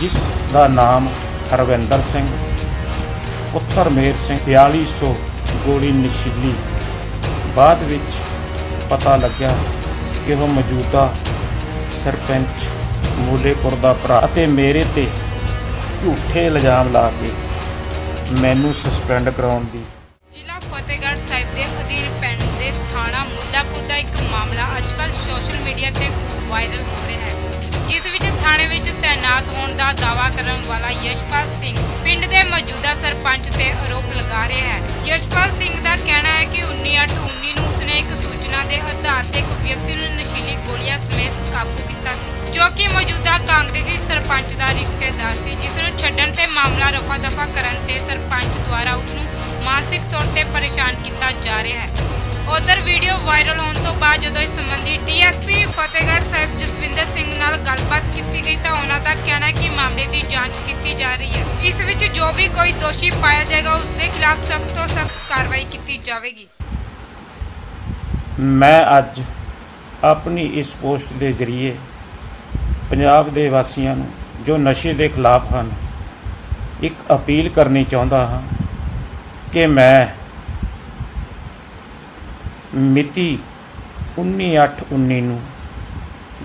ਜਿਸ ਦਾ ਨਾਮ ਹਰਵਿੰਦਰ ਸਿੰਘ, ਪੁੱਤਰ ਮੇਰ ਸਿੰਘ 4200 ਗੋਲੀ ਨਸ਼ੀਲੀ। ਬਾਅਦ ਵਿੱਚ ਪਤਾ ਲੱਗਿਆ ਕਿ ਉਹ ਮੌਜੂਦਾ ਸਰਪੰਚ ਮੂਲੇਪੁਰ ਦਾ ਭਰਾ ਅਤੇ ਮੇਰੇ ਤੇ ਝੂਠੇ ਇਲਜ਼ਾਮ ਲਾ ਕੇ ਮੈਨੂੰ ਸਸਪੈਂਡ ਕਰਾਉਣ ਦੀ। ਜ਼ਿਲ੍ਹਾ ਫਤਿਹਗੜ੍ਹ ਸਾਹਿਬ ਦੇ ਅਧੀਨ ਪਿੰਡ ਦੇ ਥਾਣਾ ਮੁੱਲਾਪੁਰ ਦਾ ਇੱਕ ਮਾਮਲਾ ਅੱਜਕੱਲ ਸੋਸ਼ਲ ਮੀਡੀਆ ਤੇ ਖੂਬ ਵਾਇਰਲ ਹੋ ਰਿਹਾ ਵਿੱਚ ਹੋਣ ਦਾ ਦਾਅਵਾ ਕਰਨ ਵਾਲਾ ਯਸ਼ਪਾਲ ਸਿੰਘ ਪਿੰਡ ਦੇ ਮੌਜੂਦਾ ਸਰਪੰਚ ਤੇ ਆਰੋਪ ਲਗਾ ਰਿਹਾ ਹੈ। ਯਸ਼ਪਾਲ ਸਿੰਘ ਦਾ ਕਹਿਣਾ ਹੈ ਕਿ 19/19 ਨੂੰ ਉਸਨੇ ਇੱਕ ਸੂਚਨਾ ਦੇ ਆਧਾਰ ਤੇ ਇੱਕ ਵਿਅਕਤੀ ਨੂੰ ਨਸ਼ੀਲੀ ਗੋਲੀਆਂ ਸਮੇਤ ਕਾਬੂ ਕੀਤਾ ਸੀ, ਜੋ ਕਿ ਮੌਜੂਦਾ ਕਾਂਗਰਸੀ ਸਰਪੰਚ ਦਾ ਰਿਸ਼ਤੇਦਾਰ ਸੀ, ਜਿਸ ਨੂੰ ਛੱਡਣ ਤੇ ਮਾਮਲਾ ਰਫਾ ਦਫਾ ਕਰਨ ਤੇ ਸਰਪੰਚ ਦੁਆਰਾ ਉਸ ਨੂੰ ਮਾਨਸਿਕ ਤੌਰ ਤੇ ਪਰੇਸ਼ਾਨ ਕੀਤਾ ਜਾ ਰਿਹਾ ਹੈ। ਉਧਰ ਵੀਡੀਓ ਵਾਇਰਲ ਹੋਣ ਤੋਂ ਬਾਅਦ ਜਦੋਂ ਇਸ ਸੰਬੰਧੀ ਡੀਐਸਪੀ ਫਤਿਹਗੜ੍ਹ ਸਾਹਿਬ ਜਸਵਿੰਦਰ ਸਿੰਘ ਨਾਲ ਗੱਲਬਾਤ ਕੀਤੀ ਗਈ ਤਾਂ ਉਹਨਾਂ ਦਾ ਕਹਿਣਾ ਹੈ ਕਿ ਮਾਮਲੇ ਦੀ ਜਾਂਚ ਕੀਤੀ ਜਾ ਰਹੀ ਹੈ। ਇਸ ਵਿੱਚ ਜੋ ਵੀ ਕੋਈ ਦੋਸ਼ੀ ਪਾਇਆ ਜਾਏਗਾ, ਉਸ ਦੇ ਖਿਲਾਫ ਸਖਤ ਤੋਂ ਸਖਤ ਕਾਰਵਾਈ ਕੀਤੀ ਜਾਵੇਗੀ। ਮੈਂ ਅੱਜ ਆਪਣੀ ਇਸ ਪੋਸਟ ਦੇ ਜ਼ਰੀਏ ਪੰਜਾਬ ਦੇ ਵਾਸੀਆਂ ਨੂੰ, ਜੋ ਨਸ਼ੇ ਦੇ ਖਿਲਾਫ ਹਨ, ਇੱਕ ਅਪੀਲ ਕਰਨੀ ਚਾਹੁੰਦਾ ਹਾਂ ਕਿ ਮੈਂ ਮਿਤੀ 19/8/19 ਨੂੰ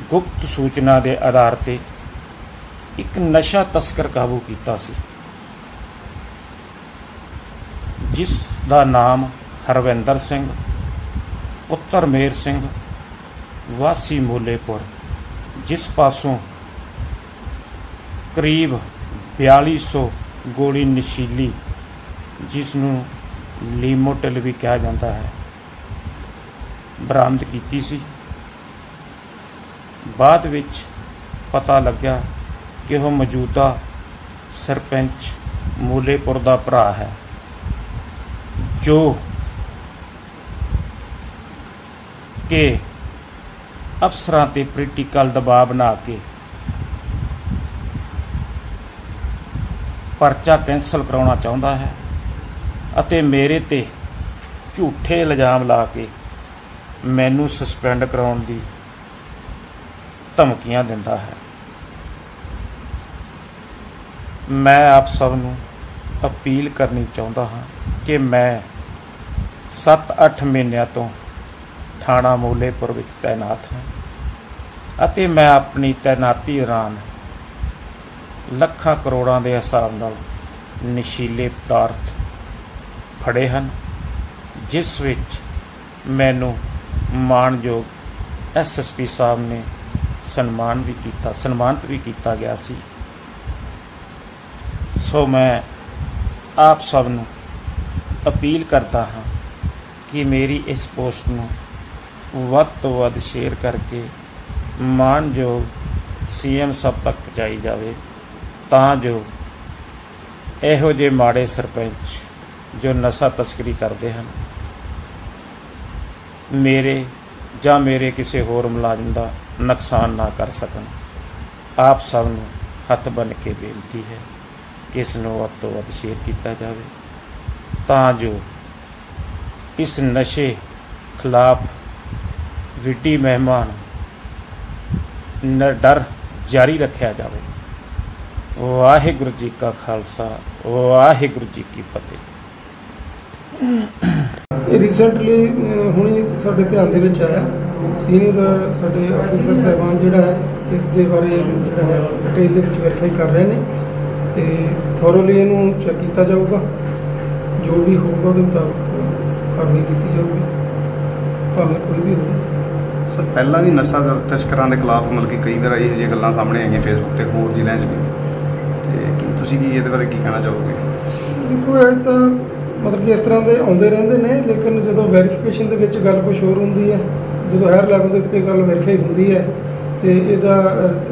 ਗੁਪਤ ਸੂਚਨਾ ਦੇ ਆਧਾਰ ਤੇ ਇੱਕ ਨਸ਼ਾ ਤਸਕਰ ਕਾਬੂ ਕੀਤਾ ਸੀ। ਜਿਸ ਦਾ ਨਾਮ ਹਰਵਿੰਦਰ ਸਿੰਘ ਪੁੱਤਰ ਮੇਰ ਸਿੰਘ, ਵਾਸੀ ਮੋਲੇਪੁਰ, ਜਿਸ ਪਾਸੋਂ ਕਰੀਬ 4200 ਗੋਲੀ ਨਸ਼ੀਲੀ ਜਿਸ ਨੂੰ ਲੀਮੋਟਲ ਵੀ ਕਿਹਾ ਜਾਂਦਾ ਹੈ। ਬਰਾਮਦ ਕੀਤੀ ਸੀ। ਬਾਅਦ ਵਿੱਚ ਪਤਾ ਲੱਗਿਆ ਕਿ ਉਹ ਮੌਜੂਦਾ ਸਰਪੰਚ ਮੂਲੇਪੁਰ ਦਾ ਭਰਾ ਹੈ, ਜੋ ਕਿ ਅਫਸਰਾਂ ਤੇ ਪੋਲੀਟੀਕਲ ਦਬਾਅ ਬਣਾ ਕੇ ਪਰਚਾ ਕੈਂਸਲ ਕਰਾਉਣਾ ਚਾਹੁੰਦਾ ਹੈ ਅਤੇ ਮੇਰੇ ਤੇ ਝੂਠੇ ਇਲਜ਼ਾਮ ਲਾ ਕੇ ਮੈਨੂੰ ਸਸਪੈਂਡ ਕਰਾਉਣ ਦੀ ਧਮਕੀਆਂ ਦਿੰਦਾ ਹੈ। ਮੈਂ ਆਪ ਸਭ ਨੂੰ ਅਪੀਲ ਕਰਨੀ ਚਾਹੁੰਦਾ ਹਾਂ ਕਿ ਮੈਂ 7-8 ਮਹੀਨਿਆਂ ਤੋਂ ਥਾਣਾ ਮੋਲੇਪੁਰ ਵਿੱਚ ਤਾਇਨਾਤ ਹਾਂ ਅਤੇ ਮੈਂ ਆਪਣੀ ਤਾਇਨਾਤੀ ਦੌਰਾਨ ਲੱਖਾਂ ਕਰੋੜਾਂ ਦੇ ਹਿਸਾਬ ਨਾਲ ਨਸ਼ੀਲੇ ਪਦਾਰਥ ਫੜੇ ਹਨ, ਜਿਸ ਵਿੱਚ ਮੈਨੂੰ ਮਾਣਯੋਗ ਐਸਐਸਪੀ ਸਾਹਿਬ ਨੇ ਸਨਮਾਨ ਵੀ ਕੀਤਾ, ਸਨਮਾਨਿਤ ਵੀ ਕੀਤਾ ਗਿਆ ਸੀ। ਸੋ ਮੈਂ ਆਪ ਸਭ ਨੂੰ ਅਪੀਲ ਕਰਦਾ ਹਾਂ ਕਿ ਮੇਰੀ ਇਸ ਪੋਸਟ ਨੂੰ ਵੱਧ ਤੋਂ ਵੱਧ ਸ਼ੇਅਰ ਕਰਕੇ ਮਾਨਯੋਗ ਸੀਐਮ ਸਭ ਤੱਕ ਪਹੁੰਚਾਈ ਜਾਵੇ, ਤਾਂ ਜੋ ਇਹੋ ਜਿਹੇ ਮਾੜੇ ਸਰਪੰਚ ਜੋ ਨਸ਼ਾ ਤਸਕਰੀ ਕਰਦੇ ਹਨ ਮੇਰੇ ਜਾਂ ਮੇਰੇ ਕਿਸੇ ਹੋਰ ਮੁਲਾਜ਼ਮ ਦਾ ਨੁਕਸਾਨ ਨਾ ਕਰ ਸਕਣ। ਆਪ ਸਭ ਨੂੰ ਹੱਥ ਬੰਨ ਕੇ ਬੇਨਤੀ ਹੈ ਕਿ ਇਸ ਨੂੰ ਵੱਧ ਤੋਂ ਵੱਧ ਸ਼ੇਅਰ ਕੀਤਾ ਜਾਵੇ। ਤਾਂ ਜੋ ਇਸ ਨਸ਼ੇ ਖਿਲਾਫ ਵਿੱਢੀ ਮਹਿਮਾਨ ਡਰ ਜਾਰੀ ਰੱਖਿਆ ਜਾਵੇ। ਵਾਹਿਗੁਰੂ ਜੀ ਕਾ ਖਾਲਸਾ, ਵਾਹਿਗੁਰੂ ਜੀ ਕੀ ਫਤਿਹ। ਰੀਸੈਂਟਲੀ ਹੁਣੇ ਸਾਡੇ ਧਿਆਨ ਦੇ ਵਿੱਚ ਆਇਆ। ਸੀਨੀਅਰ ਸਾਡੇ ਅਫੀਸਰ ਸਾਹਿਬਾਨ ਜਿਹੜਾ ਹੈ ਇਸ ਦੇ ਬਾਰੇ ਜਿਹੜਾ ਹੈ ਡਿਟੇਲ ਦੇ ਵਿੱਚ ਵੈਰੀਫਾਈ ਕਰ ਰਹੇ ਨੇ। ਤੇ ਥੋਰੋਲੀ ਇਹਨੂੰ ਚੈੱਕ ਕੀਤਾ ਜਾਊਗਾ। ਜੋ ਵੀ ਹੋਊਗਾ ਉਹਦੇ ਮੁਤਾਬਕ ਕਾਰਵਾਈ ਕੀਤੀ ਜਾਊਗੀ। ਭਾਵੇਂ ਕੋਈ ਵੀ ਹੋਵੇ। ਸਰ ਪਹਿਲਾਂ ਵੀ ਨਸ਼ਾ ਤਸਕਰਾਂ ਦੇ ਖਿਲਾਫ ਮਤਲਬ ਕਿ ਕਈ ਵਾਰ ਇਹੋ ਜਿਹੀਆਂ ਗੱਲਾਂ ਸਾਹਮਣੇ ਆਈਆਂ ਫੇਸਬੁੱਕ ਤੇ ਹੋਰ ਜ਼ਿਲ੍ਹਿਆਂ 'ਚ ਵੀ। ਤੇ ਕੀ ਤੁਸੀਂ ਕੀ ਇਹਦੇ ਬਾਰੇ ਕੀ ਕਹਿਣਾ ਚਾਹੋਗੇ? ਦੇਖੋ ਇਹ ਤਾਂ ਮਤਲਬ ਕਿ ਇਸ ਤਰ੍ਹਾਂ ਦੇ ਆਉਂਦੇ ਰਹਿੰਦੇ ਨੇ ਲੇਕਿਨ ਜਦੋਂ ਵੈਰੀਫਿਕੇਸ਼ਨ ਦੇ ਵਿੱਚ ਗੱਲ ਕੁਝ ਹੋਰ ਹੁੰਦੀ ਹੈ ਜਦੋਂ ਹਾਇਰ ਲੈਵਲ ਦੇ ਉੱਤੇ ਗੱਲ ਵੈਰੀਫਾਈ ਹੁੰਦੀ ਹੈ ਤੇ ਇਹਦਾ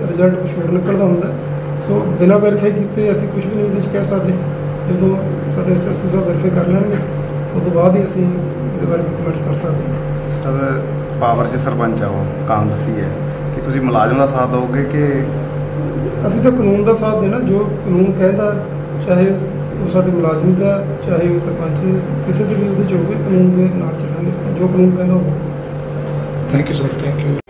ਰਿਜ਼ਲਟ ਕੁਝ ਹੋਰ ਨਿਕਲਦਾ ਹੁੰਦਾ। ਸੋ ਬਿਨਾਂ ਵੈਰੀਫਾਈ ਕੀਤੇ ਅਸੀਂ ਕੁਝ ਵੀ ਨਹੀਂ ਇਹਦੇ ਵਿੱਚ ਕਹਿ ਸਕਦੇ। ਜਦੋਂ ਸਾਡੇ ਐਸਐਸਪੀ ਸਾਹਿਬ ਵੈਰੀਫਾਈ ਕਰ ਲੈਣਗੇ ਉਸ ਤੋਂ ਬਾਅਦ ਹੀ ਅਸੀਂ ਇਹਦੇ ਬਾਰੇ ਕਮੈਂਟਸ ਕਰ ਸਕਦੇ ਹਾਂ। ਸਰ ਪਾਵਰ 'ਚ ਸਰਪੰਚ ਆ ਉਹ ਕਾਂਗਰਸੀ ਹੈ। ਕਿ ਤੁਸੀਂ ਮੁਲਾਜ਼ਮ ਦਾ ਸਾਥ ਦਿਓਗੇ ਕਿ ਅਸੀਂ ਤਾਂ ਕਾਨੂੰਨ ਦਾ ਸਾਥ ਦੇਣਾ ਜੋ ਕਾਨੂੰਨ ਕਹਿੰਦਾ ਚਾਹੇ ਉਹ ਸਾਡੇ ਮੁਲਾਜ਼ਮ ਦਾ, ਚਾਹੇ ਉਹ ਸਰਪੰਚ ਕਿਸੇ ਦੇ ਵੀ ਉਹਦੇ ਚ ਹੋਵੇ, ਕਾਨੂੰਨ ਦੇ ਨਾਲ ਚੱਲਾਂਗੇ। ਜੋ ਕਾਨੂੰਨ ਕਹਿੰਦਾ ਉਹ thank you sir thank you